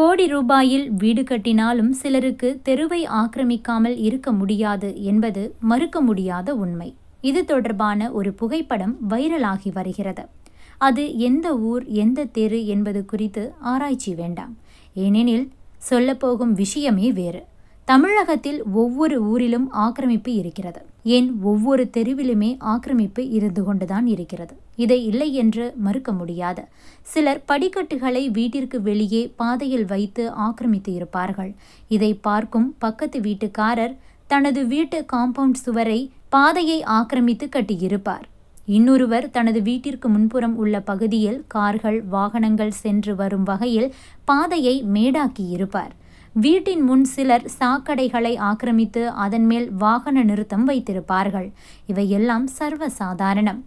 கோடி ரூபாயில் வீடு கட்டினாலும் சிலருக்கு தெருவை ஆக்கிரமிக்காமல் இருக்க முடியாது என்பது மறுக்க முடியாத உண்மை. இது தொடர்பான ஒரு புகைப்படம் வைரலாகி வருகிறது. அது எந்த ஊர் எந்த தெரு என்பது குறித்து ஆராய்ச்சி வேண்டாம். ஏனெனில் சொல்லப்போகும் விஷயமே வேறு. தமிழகத்தில் ஒவ்வொரு ஊரிலும் ஆக்கிரமிப்பு இருக்கிறது. ஏன்? ஒவ்வொரு தெருவிலுமே ஆக்கிரமிப்பு இருந்து கொண்டுதான் இருக்கிறது. இதை இல்லை என்று மறுக்க முடியாது. சிலர் படிக்கட்டுகளை வீட்டிற்கு வெளியே பாதையில் வைத்து ஆக்கிரமித்து இருப்பார்கள். இதை பார்க்கும் பக்கத்து வீட்டுக்காரர் தனது வீட்டு காம்பவுண்ட் சுவரை பாதையை ஆக்கிரமித்து கட்டியிருப்பார். இன்னொருவர் தனது வீட்டிற்கு முன்புறம் உள்ள பகுதியில் கார்கள் வாகனங்கள் சென்று வரும் வகையில் பாதையை மேடாக்கியிருப்பார் வீட்டின் முன் சிலர் சாக்கடைகளை ஆக்கிரமித்து அதன் மேல் வாகன நிறுத்தம் வைத்திருப்பார்கள். இவையெல்லாம் சர்வ சாதாரணம்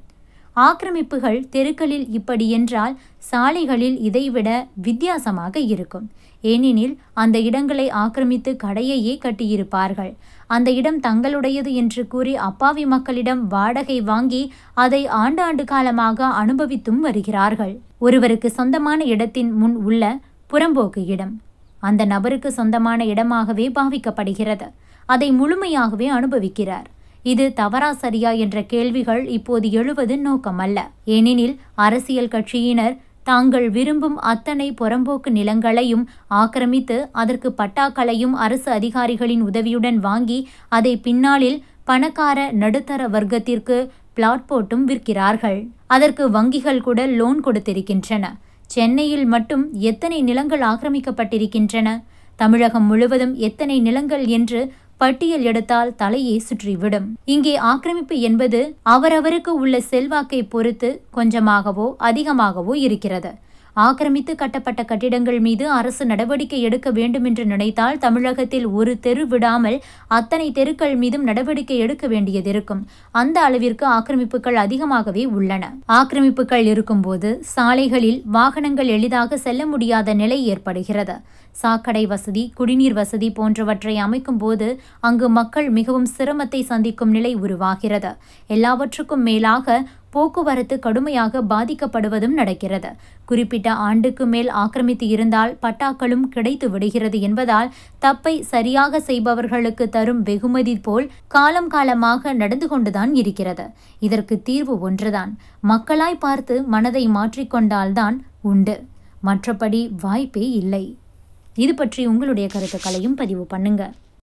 ஆக்கிரமிப்புகள் தெருக்களில் இப்படி என்றால் சாலைகளில் இதைவிட வித்தியாசமாக இருக்கும். ஏனெனில் அந்த இடங்களை ஆக்கிரமித்து கடையையே கட்டியிருப்பார்கள். அந்த இடம் தங்களுடையது என்று கூறி அப்பாவி மக்களிடம் வாடகை வாங்கி அதை ஆண்டாண்டு காலமாக அனுபவித்தும் வருகிறார்கள். ஒருவருக்கு சொந்தமான இடத்தின் முன் உள்ள புறம்போக்கு இடம். அந்த நபருக்கு சொந்தமான இடமாகவே பாவிக்கப்படுகிறது. அதை முழுமையாகவே அனுபவிக்கிறார். இது தவறா சரியா என்ற கேள்விகள் இப்போது எழுவது நோக்கமல்ல. ஏனெனில் அரசியல் கட்சியினர் தாங்கள் விரும்பும் அத்தனை புறம்போக்கு நிலங்களையும் ஆக்கிரமித்து அதற்கு பட்டாக்களையும் அரசு அதிகாரிகளின் உதவியுடன் வாங்கி அதை பின்னாளில் பணக்கார நடுத்தர வர்க்கத்திற்கு பிளாட் போட்டும் விற்கிறார்கள். அதற்கு வங்கிகள் கூட லோன் கொடுத்திருக்கின்றன. சென்னையில் மட்டும் எத்தனை நிலங்கள் ஆக்கிரமிக்கப்பட்டிருக்கின்றன? தமிழகம் முழுவதும் எத்தனை நிலங்கள் என்று பட்டியல் எடுத்தால் தலையே சுற்றிவிடும். இங்கே ஆக்கிரமிப்பு என்பது அவரவருக்கு உள்ள செல்வாக்கை பொறுத்து கொஞ்சமாகவோ அதிகமாகவோ இருக்கிறது. ஆக்கிரமித்து கட்டப்பட்ட கட்டிடங்கள் மீது அரசு நடவடிக்கை எடுக்க வேண்டும் என்று நினைத்தால் தமிழகத்தில் ஒரு தெரு விடாமல் அத்தனை தெருக்கள் மீதும் நடவடிக்கை எடுக்க வேண்டியது இருக்கும். அந்த அளவிற்கு ஆக்கிரமிப்புகள் அதிகமாகவே உள்ளன. ஆக்கிரமிப்புகள் இருக்கும்போது சாலைகளில் வாகனங்கள் எளிதாக செல்ல முடியாத நிலை ஏற்படுகிறது. சாக்கடை வசதி குடிநீர் வசதி போன்றவற்றை அமைக்கும் போது அங்கு மக்கள் மிகவும் சிரமத்தை சந்திக்கும் நிலை உருவாகிறது. எல்லாவற்றுக்கும் மேலாக போக்குவரத்து கடுமையாக பாதிக்கப்படுவதும் நடக்கிறது. குறிப்பிட்ட ஆண்டுக்கு மேல் ஆக்கிரமித்து இருந்தால் பட்டாக்களும் கிடைத்து விடுகிறது என்பதால் தப்பை சரியாக செய்பவர்களுக்கு தரும் வெகுமதி போல் காலம் காலமாக நடந்து கொண்டுதான் இருக்கிறது. இதற்கு தீர்வு ஒன்றுதான். மக்களாய் பார்த்து மனதை மாற்றிக்கொண்டால்தான் உண்டு. மற்றபடி வாய்ப்பே இல்லை. இது பற்றி உங்களுடைய கருத்துக்களையும் பதிவு பண்ணுங்கள்